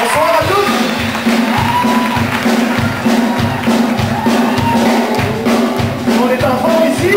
Bonsoir à tous. On est en forme ici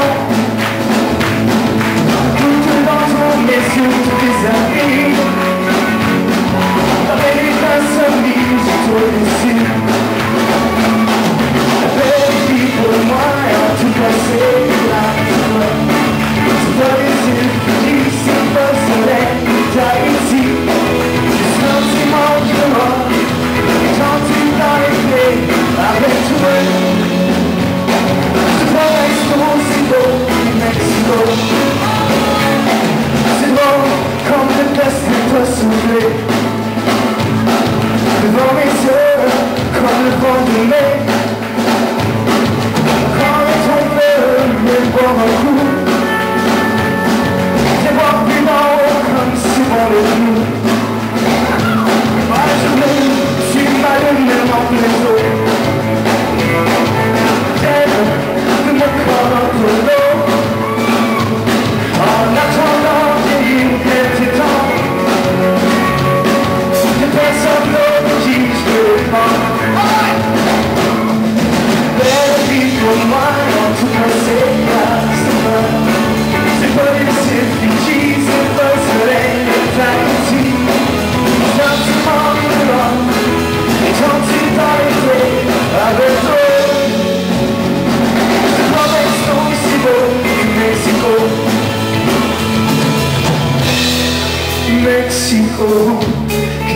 made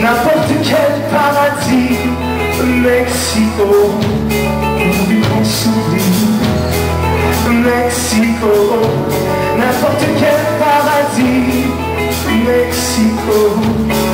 n'importe quel paradis, Mexico, où vivre sourire, Mexico, n'importe quel paradis, Mexico.